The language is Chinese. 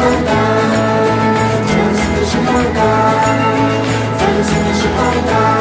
好的，在这新的时候的，在这新时。